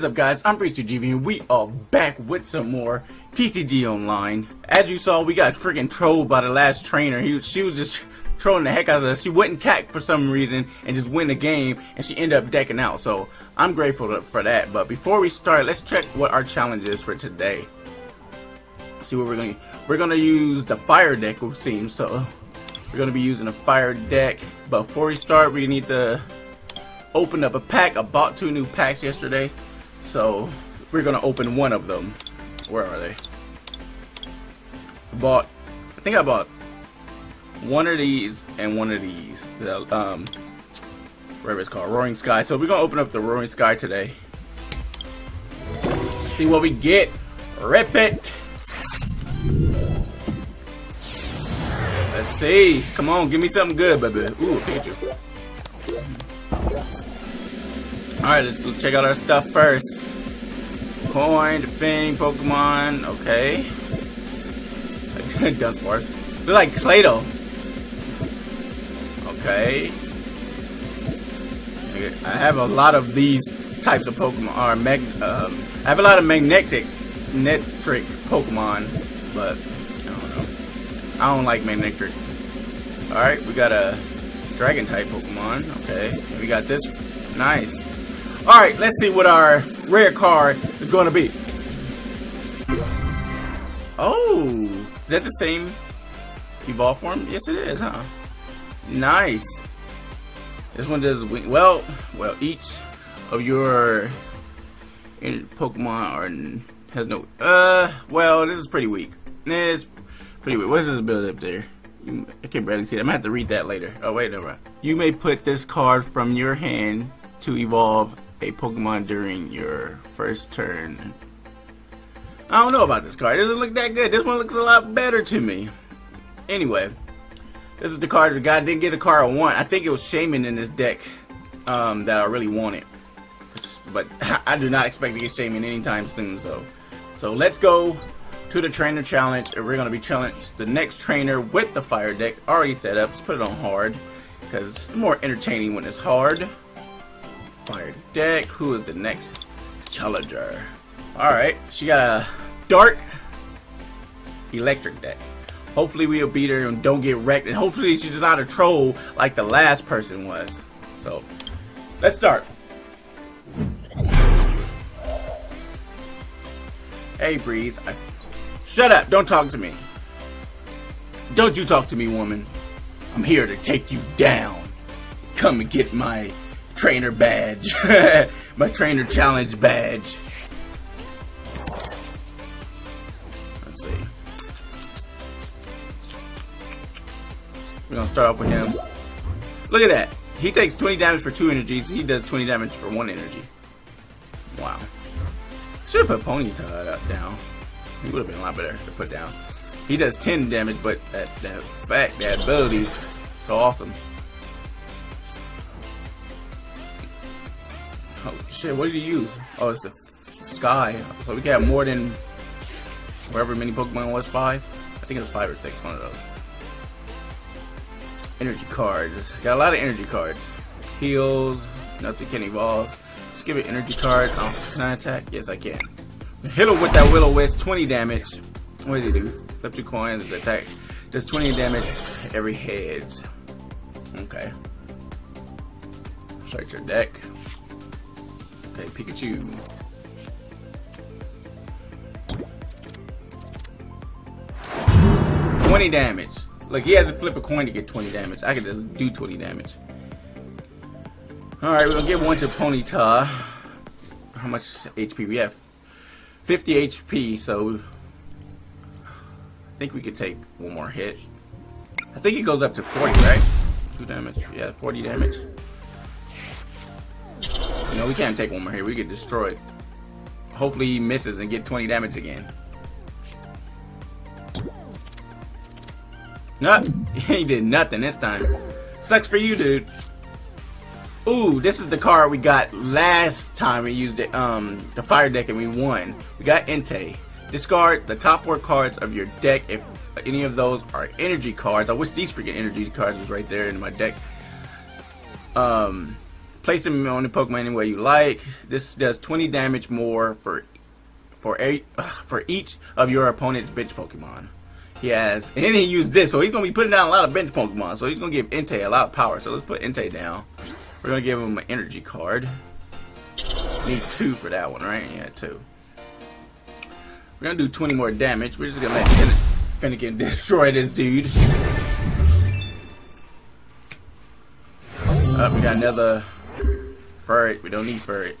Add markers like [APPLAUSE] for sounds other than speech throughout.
is up guys, I'm Breeze2GV and we are back with some more TCG Online. As you saw, we got freaking trolled by the last trainer. He was, she was just trolling the heck out of us. She wouldn't tack for some reason and just win the game and she ended up decking out. So I'm grateful for that. But before we start, let's check what our challenge is for today. See what we're gonna we're gonna use the fire deck it seems so we're gonna be using a fire deck. But before we start, we need to open up a pack. I bought two new packs yesterday, so we're gonna open one of them. Where are they? I bought, I think I bought one of these and one of these. The um, whatever it's called, Roaring Sky. So we're gonna open up the Roaring Sky today. See what we get. Rip it. Let's see. Come on, give me something good, baby. Ooh, Pikachu. Alright, let's go check out our stuff first. Coin, defending Pokemon, okay. [LAUGHS] Duskbars. They're like Clado. Okay. I have a lot of these types of Pokemon, or mag, um, I have a lot of magnetic, netric Pokemon, but I don't know. I don't like magnetic. Alright, we got a dragon type Pokemon, okay. We got this, nice. Alright, let's see what our rare card is going to be. Oh, is that the same evolve form? Yes, it is, huh? Nice. This one does well. Well, each of your Pokemon are has no. Uh, well, this is pretty weak. It's pretty weak. What is this build up there? I can barely see it. I'm gonna have to read that later. Oh wait, no. You may put this card from your hand to evolve a Pokemon during your first turn. I don't know about this card. It doesn't look that good. This one looks a lot better to me. Anyway, this is the card we got. Didn't get a card I want. I think it was Shaymin in this deck um, that I really wanted. But [LAUGHS] I do not expect to get Shaymin anytime soon. So, so let's go to the trainer challenge. And we're going to be challenged the next trainer with the fire deck already set up. Let's put it on hard because it's more entertaining when it's hard. Fire deck. Who is the next challenger? Alright, she got a dark electric deck. Hopefully we'll beat her and don't get wrecked. And hopefully she's not a troll like the last person was. So, let's start. Hey, Breeze. I... Shut up. Don't talk to me. Don't you talk to me, woman. I'm here to take you down. Come and get my trainer badge. [LAUGHS] my trainer challenge badge. Let's see. We're gonna start off with him. Look at that. He takes 20 damage for two energies. He does 20 damage for one energy. Wow. Should have put Ponyta down. He would have been a lot better to put down. He does 10 damage, but that, that fact, that ability, so awesome. Shit, what did you use? Oh, it's the sky. So we have more than wherever many Pokemon was, five? I think it was five or six, one of those. Energy cards. Got a lot of energy cards. Heals, nothing can evolve. Just give it energy cards. Oh, can I attack? Yes, I can. Hit him with that Will-O-Wisp, 20 damage. What does he do? Flip two coins, attack. Does 20 damage every head. Okay. Search your deck. Okay, Pikachu. Twenty damage. Look, he has to flip a coin to get 20 damage. I can just do 20 damage. Alright, we're gonna give one to Ponyta. How much HP we have? 50 HP, so I think we could take one more hit. I think it goes up to 40, right? 2 damage. Yeah, 40 damage. Know, we can't take one more here. We get destroyed. Hopefully he misses and get 20 damage again. No, [LAUGHS] he did nothing this time. Sucks for you, dude. Ooh, this is the card we got last time we used it, um, the fire deck and we won. We got Entei. Discard the top four cards of your deck if any of those are energy cards. I wish these freaking energy cards was right there in my deck. Um, Place him on the Pokemon any way you like. This does 20 damage more for for eight, for each of your opponent's bench Pokemon. He has, [LAUGHS] and he used this, so he's gonna be putting down a lot of bench Pokemon. So he's gonna give Entei a lot of power. So let's put Entei down. We're gonna give him an energy card. Need two for that one, right? Yeah, two. We're gonna do 20 more damage. We're just gonna let Fennekin [LAUGHS] destroy this dude. Up, we got another Furret. We don't need Furret.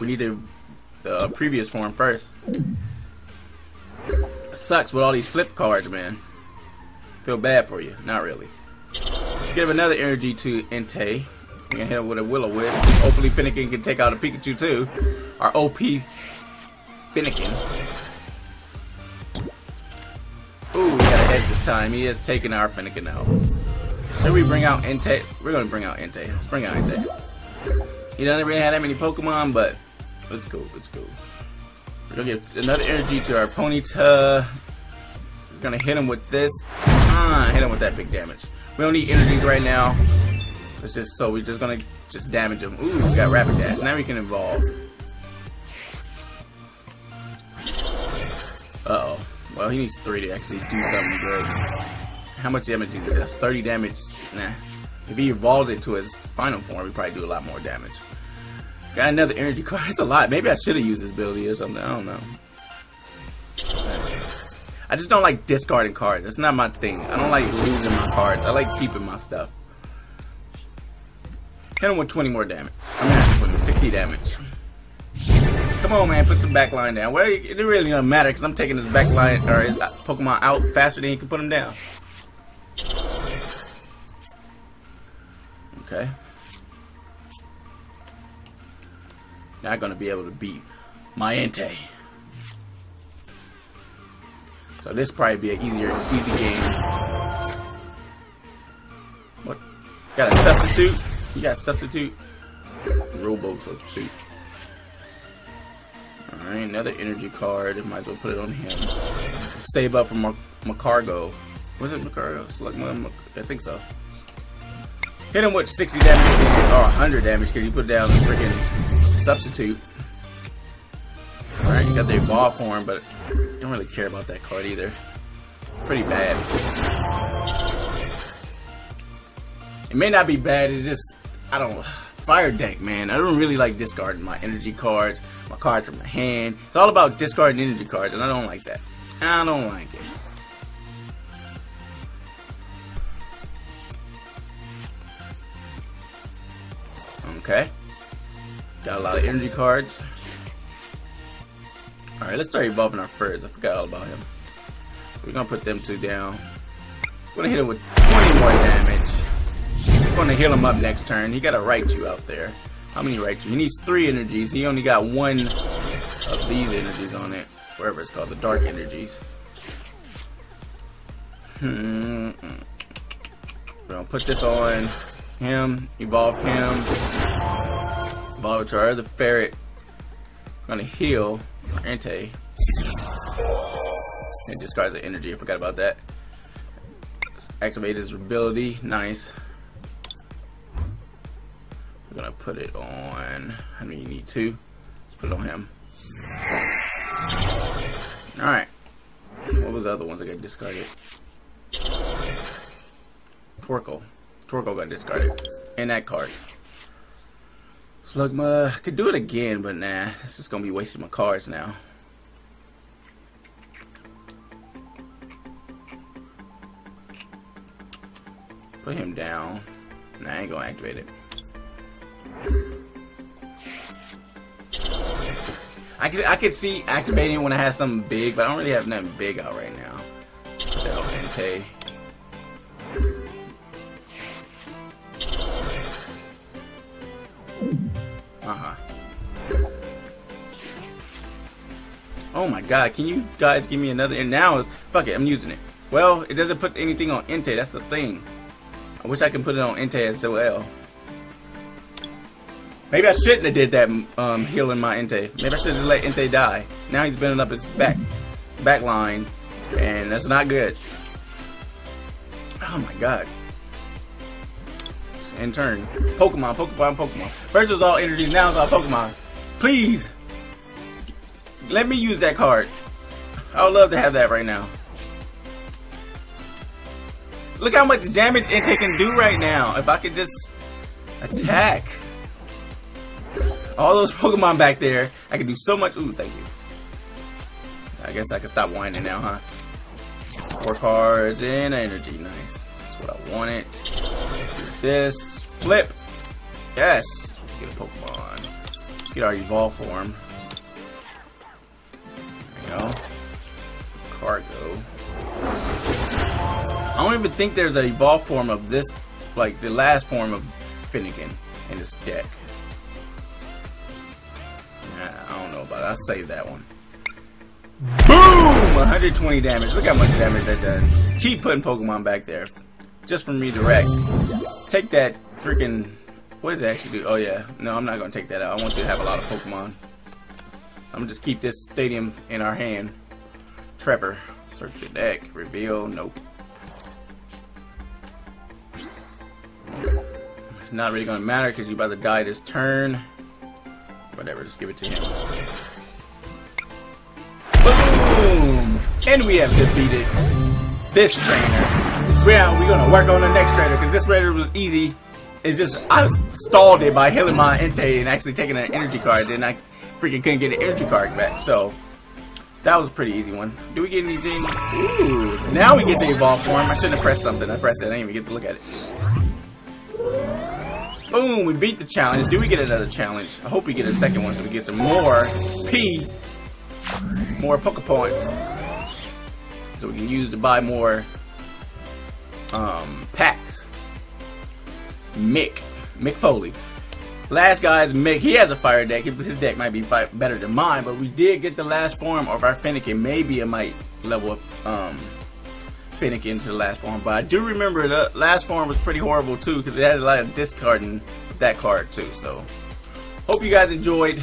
We need the, the uh, previous form first. Sucks with all these flip cards, man. Feel bad for you. Not really. Let's give another energy to Entei. We're gonna hit him with a Will-O-Wisp. Hopefully Fennekin can take out a Pikachu too. Our OP Fennekin. Ooh, we got a head this time. He has taken our Fennekin out. Should we bring out Entei? We're gonna bring out Entei. Let's bring out Entei. He doesn't really have that many Pokemon, but it's cool. It's cool. We're gonna get another energy to our Ponyta. We're gonna hit him with this. Ah, hit him with that big damage. We don't need energies right now. It's just so we're just gonna just damage him. Ooh, we got Rapidash. Now we can evolve. Uh oh. Well, he needs three to actually do something good. How much damage he does? 30 damage. Nah. If he evolves it to his final form, he probably do a lot more damage. Got another energy card. [LAUGHS] It's a lot. Maybe I should have used this ability or something. I don't know. I just don't like discarding cards. That's not my thing. I don't like losing my cards. I like keeping my stuff. Hit him with 20 more damage. I'm mean, actually, 60 damage. Come on, man, put some backline down. Well, it really doesn't matter because I'm taking his backline or his Pokemon out faster than he can put him down. Okay. Not gonna be able to beat my Entei. So this probably be an easier, easy game. What? Got a substitute? You got a substitute? Robo substitute. Alright, another energy card. Might as well put it on him. Save up for my, Magcargo. Was it Magcargo? Slugma? I think so. Hit him with 60 damage or 100 damage because you put down the freaking substitute. Alright, you got the evolve form, but don't really care about that card either. Pretty bad. It may not be bad, it's just, I don't Fire deck, man. I don't really like discarding my energy cards, my cards from my hand. It's all about discarding energy cards, and I don't like that. I don't like it. Okay. Got a lot of energy cards. Alright, let's start evolving our furs. I forgot all about him. We're gonna put them two down. We're gonna hit him with 20 more damage. We're gonna heal him up next turn. He got a Raichu out there. How many Raichu? He needs three energies. He only got one of these energies on it. Whatever it's called, the dark energies. Hmm. We're gonna put this on him, evolve him, evolve the Furret. We're gonna heal Entei. And discard the energy. I forgot about that. Let's activate his ability. Nice. We're gonna put it on. I mean you need two? Let's put it on him. All right. What was the other ones that got discarded? Torkoal. Torkoal got discarded. And that card. Slugma I could do it again, but nah, it's just gonna be wasting my cards now. Put him down. Nah, I ain't gonna activate it. I could, I could see activating when I have something big, but I don't really have nothing big out right now. Del Oh my god, can you guys give me another? And now, is fuck it, I'm using it. Well, it doesn't put anything on Entei, that's the thing. I wish I could put it on Entei as well. Maybe I shouldn't have did that um, healing my Entei. Maybe I should have let Entei die. Now he's bending up his back back line, and that's not good. Oh my god. in turn. Pokemon, Pokemon, Pokemon. First was all energies, now it's all Pokemon. Please! Let me use that card. I would love to have that right now. Look how much damage Entei can do right now. If I could just attack. All those Pokemon back there, I could do so much. Ooh, thank you. I guess I can stop whining now, huh? Four cards and energy. Nice. That's what I wanted. This. Flip. Yes. Get a Pokemon. Get our Evolve form. Cargo. I don't even think there's a Evolve form of this, like the last form of Fennekin in this deck. Nah, I don't know about it. I'll save that one. Boom! 120 damage. Look how much damage that does. Keep putting Pokemon back there. Just from redirect. Take that freaking... What does it actually do? Oh yeah. No, I'm not going to take that out. I want you to have a lot of Pokemon. I'm to just keep this stadium in our hand. Trevor. Search the deck. Reveal. Nope. It's not really to matter because you're about to die this turn. Whatever, just give it to him. Boom! And we have defeated this trainer. Yeah, we're gonna work on the next trainer because this trainer was easy. It's just I stalled it by healing my Entei and actually taking an energy card. Then I freaking couldn't get an energy card back. So that was a pretty easy one. Do we get anything? Ooh! Now we get the evolve form. I shouldn't have pressed something. I pressed it. I didn't even get to look at it. Boom! We beat the challenge. Do we get another challenge? I hope we get a second one so we get some more P, more Poke Points, so we can use to buy more um, packs. Mick, Mick Foley. Last guy's Mick. He has a fire deck. His deck might be better than mine, but we did get the last form of our Fennekin. Maybe it might level up um, Fennekin into the last form. But I do remember the last form was pretty horrible too because it had a lot of discarding that card too. So hope you guys enjoyed.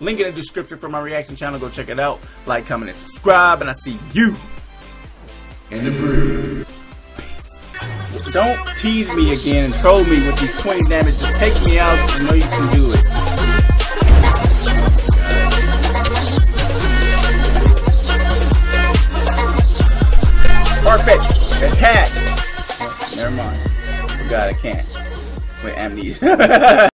Link in the description for my reaction channel. Go check it out. Like, comment, and subscribe. And I see you in the breeze. Don't tease me again and troll me with these 20 damage. Just take me out. I know you can do it. Farfetch, attack! Never mind. Forgot I can't. With amnesia. [LAUGHS]